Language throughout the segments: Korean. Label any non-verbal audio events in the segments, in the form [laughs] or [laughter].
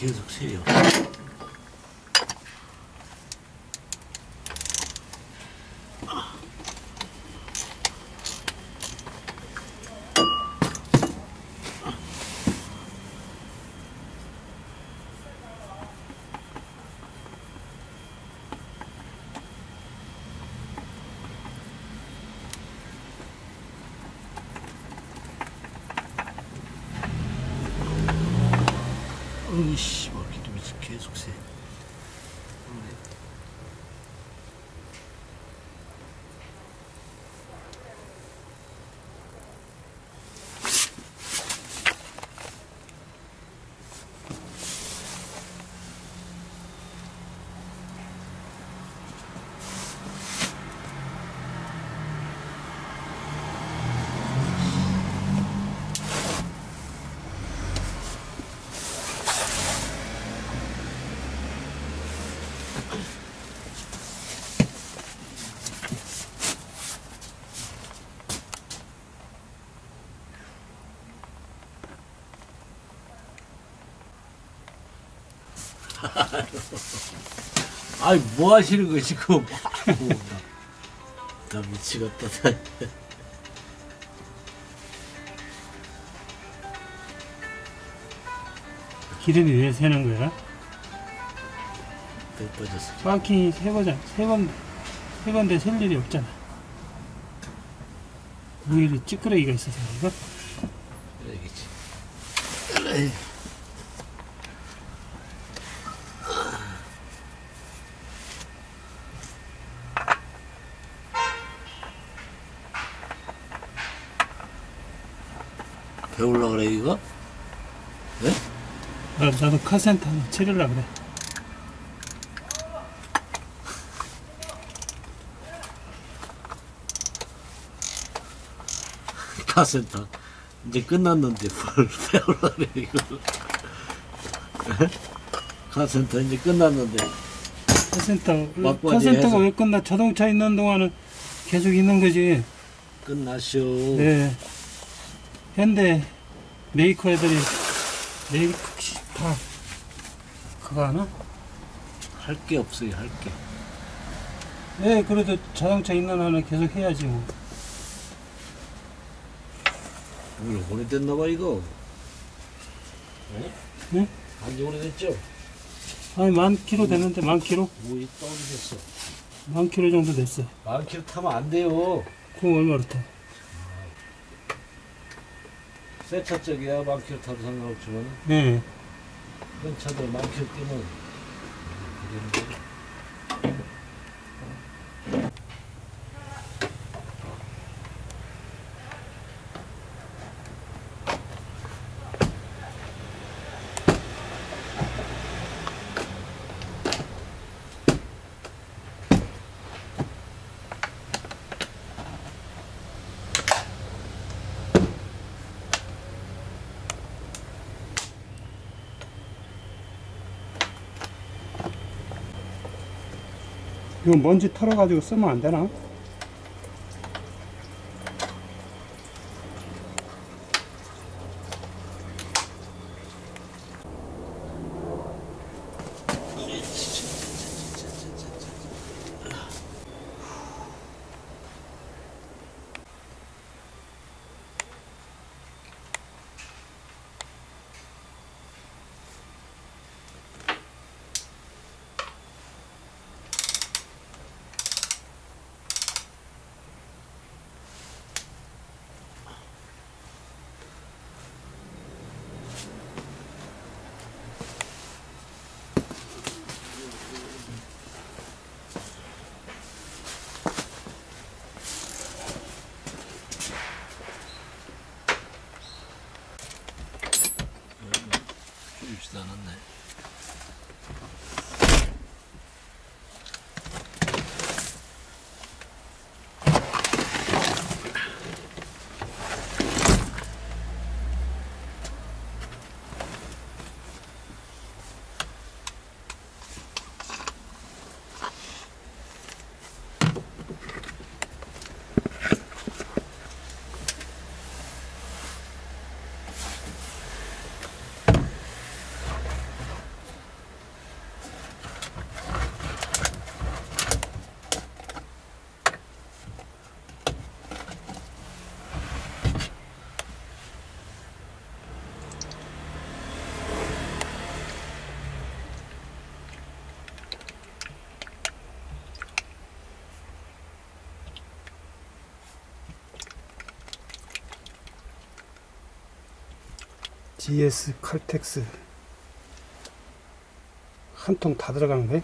계속 새요. Unleash. [laughs] 아이, 뭐 하시는 거야, 지금? 나, 나 미치겠다. 나. 기름이 왜 새는 거야? 배 빠졌어. 빵킹이 세 번째, 세 번, 세 번데 셀 일이 없잖아. 오히려 찌끄러기가 있어서 이거? 그래야겠지. 배울라 그래, 이거? 네? 나, 나도 카센터 하나 치르려 그래. [laughs] 카센터. 이제 끝났는데, 뭘 배울라 그래, 이거. 카센터 이제 끝났는데. 카센터, 카센터가. 왜 끝나? 자동차 있는 동안은 계속 있는 거지. 끝났쇼. 네. 현대 메이커 애들이 메이커 다 그거 하나? 할 게 없어요, 할 게. 네, 그래도 자동차 있는 한은 계속 해야지 뭐. 오늘 오래됐나봐, 이거. 네? 한지 오래됐죠? 아니 만 킬로 됐는데 만 킬로? 뭐이 떨어졌어. 만 킬로 정도 됐어. 만 킬로 타면 안 돼요. 그럼 얼마로 타? 새 차 쪽이야, 만 킬로 타도 상관없지만. 네. 그런 차들 만 킬로 뛰면. 이거 먼지 털어가지고 쓰면 안 되나? 줄지도 않았네. GS 칼텍스 한 통 다 들어가는 거야?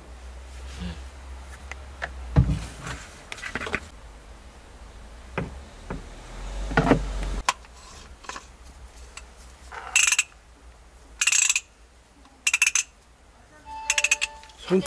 손,